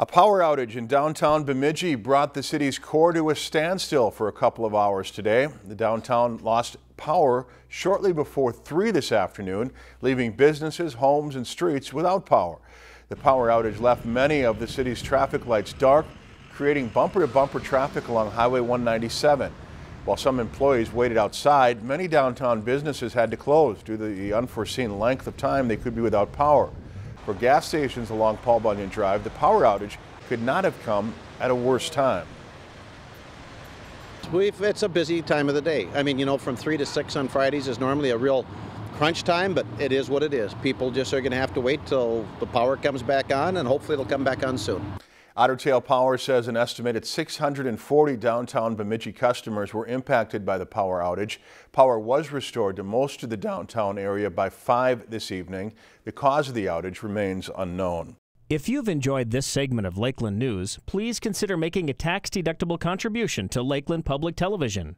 A power outage in downtown Bemidji brought the city's core to a standstill for a couple of hours today. The downtown lost power shortly before 3 this afternoon, leaving businesses, homes, and streets without power. The power outage left many of the city's traffic lights dark, creating bumper-to-bumper traffic along Highway 197. While some employees waited outside, many downtown businesses had to close due to the unforeseen length of time they could be without power. For gas stations along Paul Bunyan Drive, the power outage could not have come at a worse time. We've, it's a busy time of the day. I mean, you know, from 3 to 6 on Fridays is normally a real crunch time, but it is what it is. People just are going to have to wait till the power comes back on, and hopefully it'll come back on soon. Otter Tail Power says an estimated 640 downtown Bemidji customers were impacted by the power outage. Power was restored to most of the downtown area by 5 this evening. The cause of the outage remains unknown. If you've enjoyed this segment of Lakeland News, please consider making a tax-deductible contribution to Lakeland Public Television.